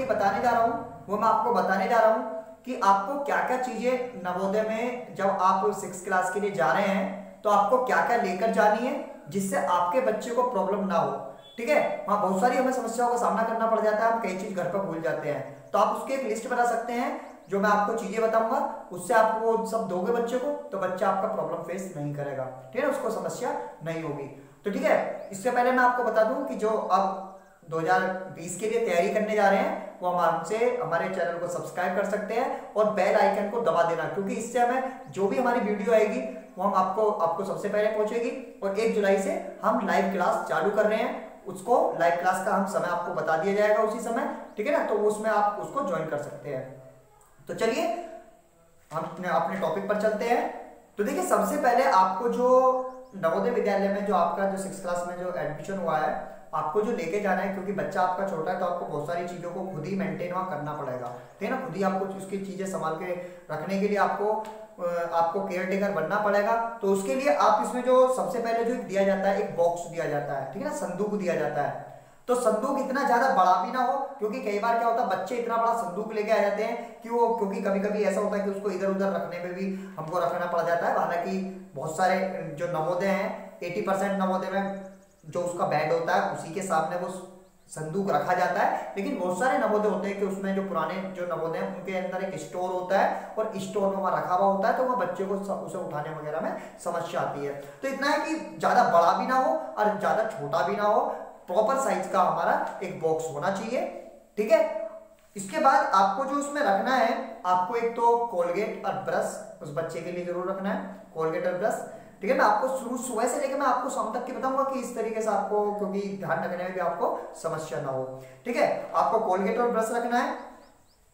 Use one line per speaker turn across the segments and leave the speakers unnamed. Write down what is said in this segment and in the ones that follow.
लिए बताने जा रहा हूँ, वो मैं आपको बताने जा रहा हूँ कि आपको क्या क्या चीज़ें नवोदय में जब आप सिक्स क्लास के लिए जा रहे हैं तो आपको क्या क्या लेकर जानी है जिससे आपके बच्चे को प्रॉब्लम ना हो। ठीक है? वहाँ बहुत सारी हमें समस्याओं का सामना करना पड़ जाता है, हम कई चीज़ घर पर भूल जाते हैं। तो आप उसकी एक लिस्ट बना सकते हैं, जो मैं आपको चीज़ें बताऊँगा, उससे आप वो सब दोगे बच्चे को तो बच्चा आपका प्रॉब्लम फेस नहीं करेगा। ठीक है उसको समस्या नहीं होगी। तो ठीक है, इससे पहले मैं आपको बता दूँ कि जो अब 2020 के लिए तैयारी करने जा रहे हैं, वो हम हमसे हमारे चैनल को सब्सक्राइब कर सकते हैं और बेल आइकन को दबा देना, क्योंकि इससे हमें जो भी हमारी वीडियो आएगी, वो हम आपको आपको सबसे पहले पहुंचेगी और एक जुलाई से हम लाइव क्लास चालू कर रहे हैं। उसको लाइव क्लास का हम समय आपको बता दिया जाएगा उसी समय, ठीक है ना? तो उसमें आप उसको ज्वाइन कर सकते हैं। तो चलिए, हम अपने टॉपिक पर चलते हैं। तो देखिए, सबसे पहले आपको जो नवोदय विद्यालय में जो आपका जो सिक्स क्लास में जो एडमिशन हुआ है आपको जो लेके जाना है, क्योंकि बच्चा आपका छोटा है तो आपको बहुत सारी चीज़ों को खुद ही मेंटेन वहाँ करना पड़ेगा। ठीक है ना? खुद ही आपको उसकी चीज़ें संभाल के रखने के लिए आपको आपको केयर टेकर बनना पड़ेगा। तो उसके लिए आप इसमें जो सबसे पहले जो दिया जाता है, एक बॉक्स दिया जाता है। ठीक है ना? संदूक दिया जाता है। तो संदूक इतना ज़्यादा बड़ा भी ना हो, क्योंकि कई बार क्या होता है, बच्चे इतना बड़ा संदूक लेके आ जाते हैं कि वो, क्योंकि कभी कभी ऐसा होता है कि उसको इधर उधर रखने में भी हमको रखना पड़ जाता है। हालाँकि बहुत सारे, जो नवोदय हैं एटी परसेंट नवोदय में जो उसका बेड होता है, उसी के सामने वो संदूक रखा जाता है। लेकिन बहुत सारे नवोदय होते हैं कि उसमें जो पुराने जो नवोदय हैं, उनके अंदर एक स्टोर होता है और स्टोर में वहाँ रखा हुआ होता है तो वह बच्चे को उसे उठाने वगैरह में समस्या आती है। तो इतना है कि ज़्यादा बड़ा भी ना हो और ज़्यादा छोटा भी ना हो प्रॉपर साइज़ का हमारा एक बॉक्स होना चाहिए, ठीक है? इसके बाद आपको जो उसमें रखना है, आपको एक तो कोलगेट और ब्रश उस बच्चे के लिए ज़रूर रखना है। कोलगेट और ब्रश ठीक है, मैं आपको शुरू सुबह से लेकर मैं आपको शाम तक की बताऊँगा कि इस तरीके से आपको, क्योंकि ध्यान रखने में भी आपको समस्या ना हो। ठीक है, आपको कोलगेट और ब्रश रखना है।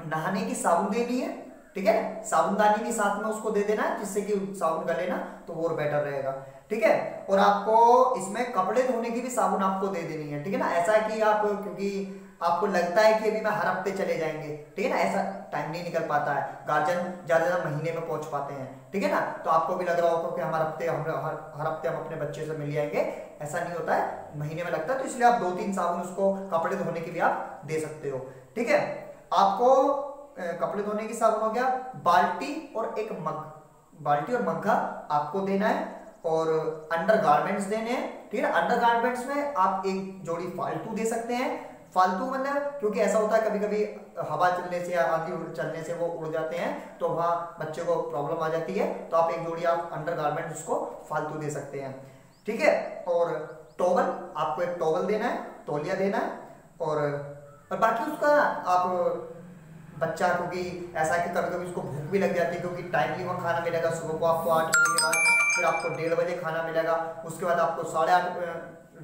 नहाने की साबुन देनी है, ठीक है? साबुनदानी भी साथ में उसको दे देना है जिससे कि साबुन का लेना तो वो बेटर रहेगा। ठीक है, और आपको इसमें कपड़े धोने की भी साबुन आपको दे देनी है। ठीक है ना, ऐसा है कि आप, क्योंकि आपको लगता है कि अभी मैं हर हफ़्ते चले जाएँगे, ठीक है ना? ऐसा टाइम नहीं निकल पाता है। गार्जियन ज़्यादा ज़्यादा महीने में पहुँच पाते हैं, ठीक है ना? तो आपको भी लग रहा होगा कि हमारे हफ़्ते हम हर हर हफ़्ते हम अपने बच्चे से मिल जाएँगे ऐसा नहीं होता है, महीने में लगता है तो इसलिए आप दो तीन साबुन उसको कपड़े धोने के लिए आप दे सकते हो, ठीक है? आपको कपड़े धोने की साबुन हो गया, बाल्टी और एक मग। बाल्टी और मग्घा आपको देना है और अंडर गारमेंट्स देने हैं, ठीक है अंडर गारमेंट्स में आप एक जोड़ी फालतू दे सकते हैं फालतू मतलब क्योंकि ऐसा होता है कभी कभी हवा चलने से या आंधी चलने से वो उड़ जाते हैं तो वहाँ बच्चे को प्रॉब्लम आ जाती है तो आप एक जोड़ी आप अंडर गारमेंट उसको फालतू दे सकते हैं। ठीक है? और टॉवल आपको एक टॉवल देना है तौलिया देना है और, और बाकी उसका आप बच्चा क्योंकि ऐसा है कि कभी कभी उसको भूख भी लग जाती है क्योंकि टाइमली वहाँ खाना मिलेगा सुबह को आपको आठ बजे के बाद फिर आपको डेढ़ बजे खाना मिलेगा उसके बाद आपको साढ़े आठ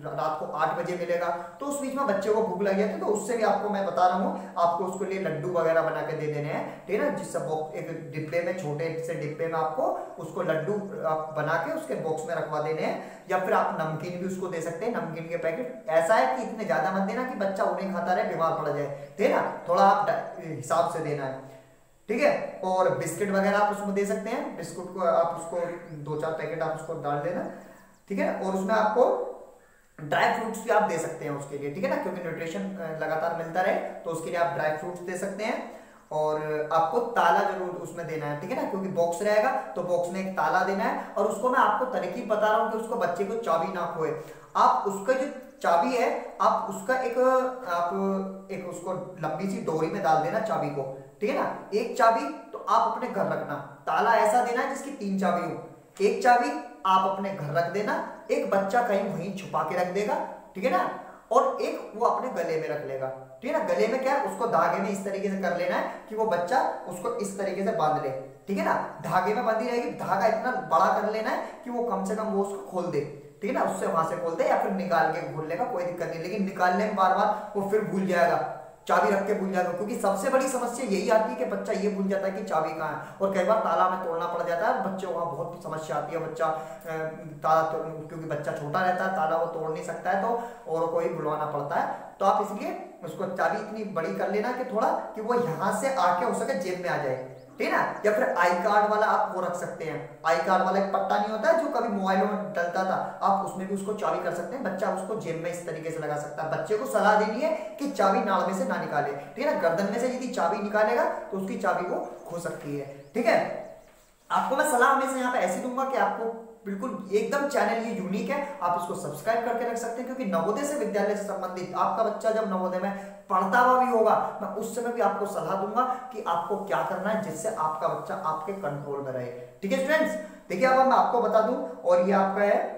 रात को आठ बजे मिलेगा। तो उस बीच में बच्चे को भूख लग जाती तो उससे भी आपको मैं बता रहा हूँ, आपको उसके लिए लड्डू वगैरह बना के दे देने हैं। ठीक है जिससे एक डिब्बे में, छोटे से डिब्बे में आपको उसको लड्डू बना के उसके बॉक्स में रखवा देने हैं। या फिर आप नमकीन भी उसको दे सकते हैं, नमकीन के पैकेट। ऐसा है कि इतने ज़्यादा मत देना कि बच्चा उन्हें खाता रहे, बीमार पड़ जाए। ठीक है ना? थोड़ा आप हिसाब से देना है। ठीक है? और बिस्किट वगैरह आप उसमें दे सकते हैं। बिस्कुट को आप उसको, दो चार पैकेट आप उसको डाल देना। ठीक है? और उसमें आपको ड्राई फ्रूट्स भी आप दे सकते हैं उसके लिए, ठीक है ना? क्योंकि न्यूट्रिशन लगातार मिलता रहे तो उसके लिए आप ड्राई फ्रूट्स दे सकते हैं। और आपको ताला ज़रूर उसमें देना है, ठीक है ना? क्योंकि बॉक्स रहेगा तो बॉक्स में एक ताला देना है। और उसको मैं आपको तरकीब बता रहा हूँ कि उसको बच्चे को चाबी ना खोए। आप उसका जो चाबी है, आप उसका एक, आप एक उसको लंबी सी डोरी में डाल देना चाबी को, ठीक है ना? एक चाबी तो आप अपने घर रखना। ताला ऐसा देना है जिसकी तीन चाबी हो। एक चाबी आप अपने घर रख देना, एक बच्चा कहीं वहीं छुपा के रख देगा, ठीक है ना? और एक वो अपने गले में रख लेगा, ठीक है ना? गले में क्या है? उसको धागे में इस तरीके से कर लेना है कि वो बच्चा उसको इस तरीके से बाँध ले, ठीक है ना? धागे में बंधी रहेगी, धागा इतना बड़ा कर लेना है कि वो कम से कम वो उसको खोल दे, ठीक है ना? उससे वहाँ से खोल दे या फिर निकाल के खोल लेगा, कोई दिक्कत नहीं। लेकिन निकालने में बार बार वो फिर भूल जाएगा। चाबी रख के भूल जाएगा क्योंकि सबसे बड़ी समस्या यही आती है कि बच्चा ये भूल जाता है कि चाबी कहाँ है। और कई बार ताला में तोड़ना पड़ जाता है बच्चे वहाँ बहुत समस्या आती है। बच्चा ताला तो, क्योंकि बच्चा छोटा रहता है ताला वो तोड़ नहीं सकता है तो और को ही बुलवाना पड़ता है। तो आप इसलिए उसको चाबी इतनी बड़ी कर लेना कि थोड़ा कि वो यहाँ से आके हो सके जेब में आ जाए। ठीक है या फिर आई कार्ड वाला आप वो रख सकते हैं। आई कार्ड वाला एक पट्टा नहीं होता है जो कभी मोबाइलों में डलता था। आप उसमें भी उसको चाबी कर सकते हैं। बच्चा उसको जेब में इस तरीके से लगा सकता है। बच्चे को सलाह देनी है कि चाबी नाड़ में से ना निकाले। ठीक है ना? गर्दन में से यदि चाबी निकालेगा तो उसकी चाबी वो खो सकती है। ठीक है? आपको मैं सलाह हमेशा यहाँ पे ऐसी दूँगा कि आपको बिल्कुल, एकदम चैनल ये यूनिक है, आप इसको सब्सक्राइब करके रख सकते हैं, क्योंकि नवोदय से विद्यालय से संबंधित आपका बच्चा जब नवोदय में पढ़ता हुआ भी होगा, मैं उस समय भी आपको सलाह दूँगा कि आपको क्या करना है जिससे आपका बच्चा आपके कंट्रोल में रहे। ठीक है स्टूडेंट्स देखिए, अब मैं आपको बता दूँ, और ये आपका है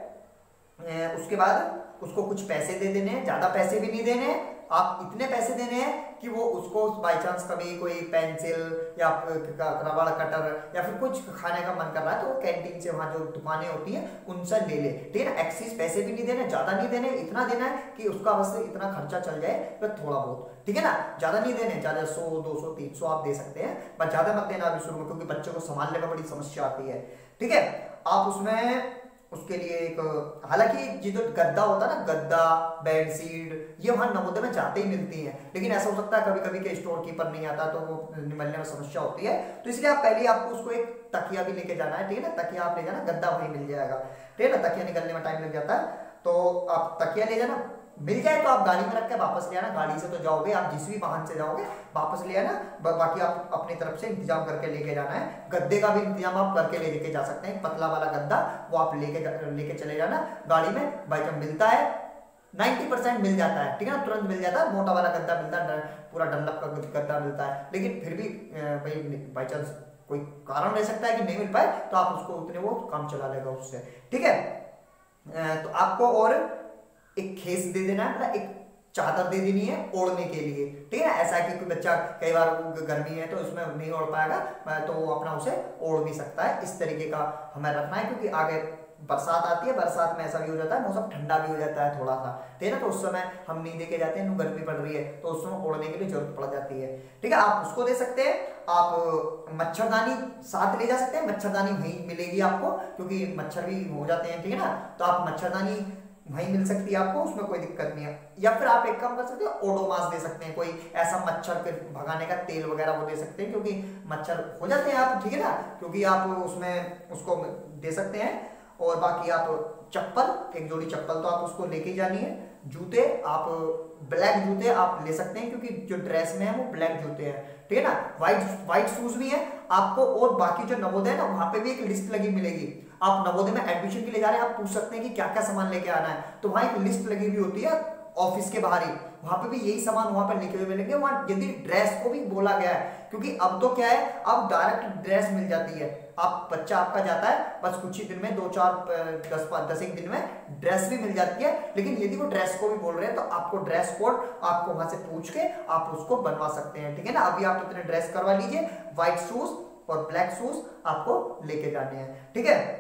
उसके बाद उसको कुछ पैसे दे देने हैं, ज़्यादा पैसे भी नहीं देने हैं। आप इतने पैसे देने हैं कि वो उसको बाई चांस कभी कोई पेंसिल या रबड़ कटर या फिर कुछ खाने का मन कर रहा है तो वो कैंटीन से वहाँ जो दुकानें होती हैं उनसे ले ले। ठीक है ना? पैसे भी नहीं देने, ज़्यादा नहीं देने, इतना देना है कि उसका बस इतना खर्चा चल जाए फिर थोड़ा बहुत। ठीक है ना? ज़्यादा नहीं देने, ज़्यादा सौ, दो सौ, तीन सौ आप दे सकते हैं, बट ज़्यादा मत देना अभी शुरू में, क्योंकि बच्चे को संभालने में बड़ी समस्या आती है। ठीक है? आप उसमें उसके लिए एक, हालाँकि जिधर गद्दा होता है ना, गद्दा बेडशीट ये वहाँ नवोदय में जाते ही मिलती है। लेकिन ऐसा हो सकता है कभी कभी के स्टोर कीपर नहीं आता तो वो निमलने में समस्या होती है। तो इसलिए आप पहले आपको उसको एक तकिया भी लेके जाना है, ठीक है ना? तकिया आप ले जाना, गद्दा वहीं मिल जाएगा। ठीक है ना? तकिया निकलने में टाइम लग जाता है। तो आप तकिया ले जाना मिल जाए तो आप गाड़ी में रख के वापस ले आना। गाड़ी से तो जाओगे, आप जिस भी वाहन से जाओगे, वापस ले आना। बाकी आप अपनी तरफ़ से इंतज़ाम करके लेके जाना है। गद्दे का भी इंतज़ाम आप करके ले लेके जा सकते हैं। पतला वाला गद्दा वो आप लेके लेके चले जाना। गाड़ी में बाई जब मिलता है 90 परसेंट मिल जाता है, ठीक है ना? तुरंत मिल जाता है। मोटा वाला गद्दा मिलता है पूरा डंडप का गद्दा मिलता है। लेकिन फिर भी भाई, बाई चांस कोई कारण रह सकता है कि नहीं मिल पाए तो आप उसको उतने वो काम चला लेगा उससे, ठीक है? तो आपको और एक खेस दे देना है मतलब एक चादर दे देनी है ओढ़ने के लिए। ठीक है ऐसा कि बच्चा कई बार गर्मी है तो उसमें नहीं ओढ़ पाएगा तो वो अपना उसे ओढ़ भी सकता है। इस तरीके का हमें रखना है, क्योंकि आगे बरसात आती है, बरसात में ऐसा भी हो जाता है, मौसम ठंडा भी हो जाता है थोड़ा सा। ठीक है ना? तो उस समय हम नहीं देके जाते हैं गर्मी पड़ रही है तो उस समय ओढ़ने के लिए ज़रूरत पड़ जाती है। ठीक है? आप उसको दे सकते हैं, आप मच्छरदानी साथ ले जा सकते हैं, मच्छरदानी वहीं मिलेगी आपको, क्योंकि मच्छर भी हो जाते हैं, ठीक है ना? तो आप मच्छरदानी वहीं मिल सकती है आपको, उसमें कोई दिक्कत नहीं है। या फिर आप एक काम कर सकते हैं ओडोमास दे सकते हैं, कोई ऐसा मच्छर के भगाने का तेल वगैरह वो दे सकते हैं, क्योंकि मच्छर हो जाते हैं आप, ठीक है ना? क्योंकि आप उसमें उसको दे सकते हैं। और बाकी आप चप्पल, एक जोड़ी चप्पल तो आप उसको लेके जानी है। जूते आप, ब्लैक जूते आप ले सकते हैं, क्योंकि जो ड्रेस में है वो ब्लैक जूते हैं, ठीक है ना? व्हाइट व्हाइट शूज़ भी है। आपको और बाकी जो नवोदय है ना, वहाँ पे भी एक लिस्ट लगी मिलेगी। आप नवोदय में एडमिशन के लिए जा रहे हैं, आप पूछ सकते हैं कि क्या क्या सामान लेके आना है। तो वहाँ एक लिस्ट लगी हुई होती है ऑफ़िस के बाहर ही। वहाँ पे भी यही सामान वहाँ पर लिखे हुए मिलेंगे। वहाँ यदि ड्रेस को भी बोला गया है, क्योंकि अब तो क्या है, अब डायरेक्ट ड्रेस मिल जाती है। आप, बच्चा आपका जाता है, बस कुछ ही दिन में, दो चार दस दस एक दिन में ड्रेस भी मिल जाती है। लेकिन यदि वो ड्रेस को भी बोल रहे हैं तो आपको ड्रेस कोड आपको वहाँ से पूछ के आप उसको बनवा सकते हैं। ठीक है ना? अभी आप इतने ड्रेस करवा लीजिए। व्हाइट शूज़ और ब्लैक शूज़ आपको लेके जाने हैं। ठीक है?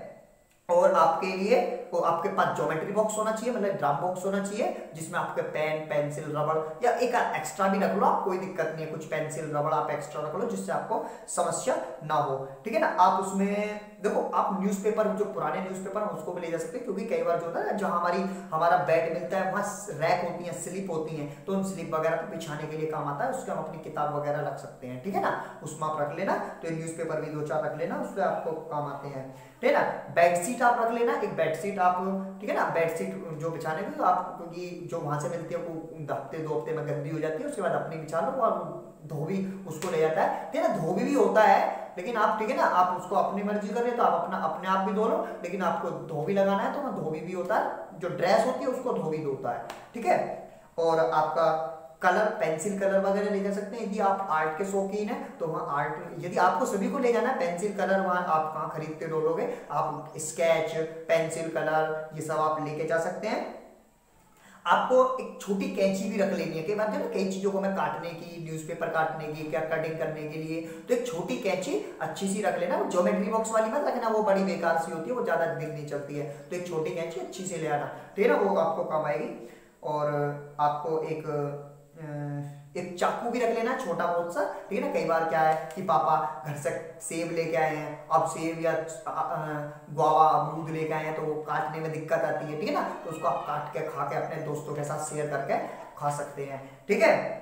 और आपके लिए तो आपके पास ज्योमेट्री बॉक्स होना चाहिए मतलब ड्राम बॉक्स होना चाहिए, जिसमें आपके पेन पेंसिल रबड़ या एक एक्स्ट्रा भी रख लो आप, कोई दिक्कत नहीं है, कुछ पेंसिल रबड़ आप एक्स्ट्रा रख लो जिससे आपको समस्या ना हो। ठीक है ना? आप उसमें, देखो, आप न्यूज़पेपर जो पुराने न्यूज़पेपर उसको भी ले जा सकते हैं, क्योंकि कई बार जो होता है जहाँ हमारी, हमारा बेड मिलता है, वहाँ रैक होती है स्लिप होती है तो उन स्लिप वगैरह पे बिछाने के लिए काम आता है, उसके हम अपनी किताब वगैरह रख सकते हैं। ठीक है ना? उसमें आप रख लेना तो न्यूज़पेपर भी दो चार रख लेना, उससे आपको काम आते हैं। ठीक है ना? बेडशीट आप रख लेना, एक बेडशीट आप, ठीक है ना बेडशीट जो बिछाने की आप क्योंकि जो वहाँ से मिलती है वो हफ़्ते, दो हफ़्ते में गंदी हो जाती है, उसके बाद अपनी बिछा लो और धोबी उसको ले जाता है। ठीक है ना, धोबी भी होता है, लेकिन आप, ठीक है ना, आप उसको अपनी मर्ज़ी कर तो आप अपना, अपने आप भी धो लो, लेकिन आपको धोबी लगाना है तो वहाँ धोबी भी होता है, जो ड्रेस होती है उसको धोबी धोता है, ठीक है? और आपका कलर, पेंसिल कलर वगैरह ले जा सकते हैं। यदि आप आर्ट के शौकीन है तो वहाँ आर्ट, यदि आपको सभी को ले जाना है, पेंसिल कलर वहाँ आप कहाँ खरीदते डोलोगे, आप स्केच, पेंसिल कलर, ये सब आप लेके जा सकते हैं। आपको एक छोटी कैंची भी रख लेनी है। कई बार ना, कई चीज़ों को हमें काटने की न्यूज़पेपर काटने की, क्या कटिंग करने के लिए तो एक छोटी कैंची अच्छी सी रख लेना। ज्योमेट्री बॉक्स वाली मत रखना, वो बड़ी बेकार सी होती है, वो ज़्यादा दिन नहीं चलती है। तो एक छोटी कैंची अच्छी से ले आना। ठीक है ना, वो आपको काम आएगी। और आपको एक एक चाकू भी रख लेना, छोटा बहुत सा, ठीक है ना? कई बार क्या है कि पापा घर से सेब लेके आए हैं, अब सेब या गुआवा अमरूद लेके आए हैं तो वो काटने में दिक्कत आती है, ठीक है ना? तो उसको आप काट के, खा के अपने दोस्तों के साथ शेयर करके खा सकते हैं, ठीक है?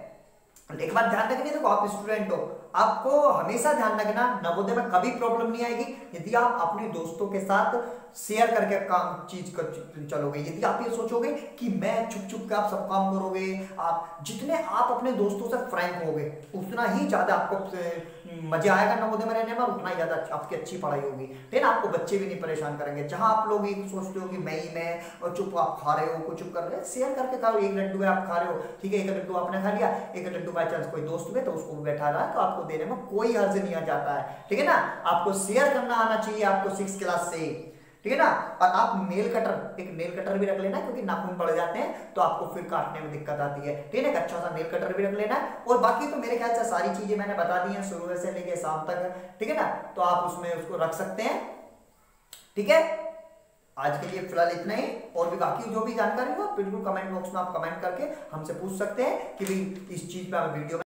एक बात ध्यान रखिए, देखो आप स्टूडेंट हो, आपको हमेशा ध्यान रखना, नवोदय में कभी प्रॉब्लम नहीं आएगी। यदि आप अपने दोस्तों के साथ शेयर करके काम, चीज़ कर चलोगे। यदि आप ये सोचोगे कि मैं चुप चुप के आप सब काम करोगे, आप जितने आप अपने दोस्तों से फ्रैंक होगे, उतना ही ज़्यादा आपको मज़ा आएगा नवोदय में रहने में उतना ही ज़्यादा आपकी अच्छी पढ़ाई होगी। लेकिन आपको बच्चे भी नहीं परेशान करेंगे। जहाँ आप लोग एक सोचते हो कि मैं ही, मैं, और चुप आप खा रहे हो, कुछ चुप कर रहे हो शेयर करके खाओ एक लड्डू आप खा रहे हो, ठीक है, एक लड्डू आपने खा लिया, एक लड्डू बाई चांस कोई दोस्त हुए तो उसको बैठा रहा है तो आपको देने में कोई हर्ज नहीं आ जाता है। ठीक है ना? आपको शेयर करना आना चाहिए आपको सिक्स क्लास से। ठीक है ना? और आप नेल कटर एक नेल कटर भी रख लेना क्योंकि नाखून बढ़ जाते हैं तो आपको फिर काटने में दिक्कत आती है। ठीक है अच्छा सा नेल कटर भी रख लेना और बाकी तो मेरे ख्याल से सारी चीज़ें मैंने बता दी हैं सुबह से लेके शाम तक। ठीक है ना? तो आप उसमें उसको रख सकते हैं। ठीक है? आज के लिए फ़िलहाल इतना ही। और भी बाकी जो भी जानकारी हो बिल्कुल कमेंट बॉक्स में आप कमेंट करके हमसे पूछ सकते हैं कि भाई इस चीज़ पे आप वीडियो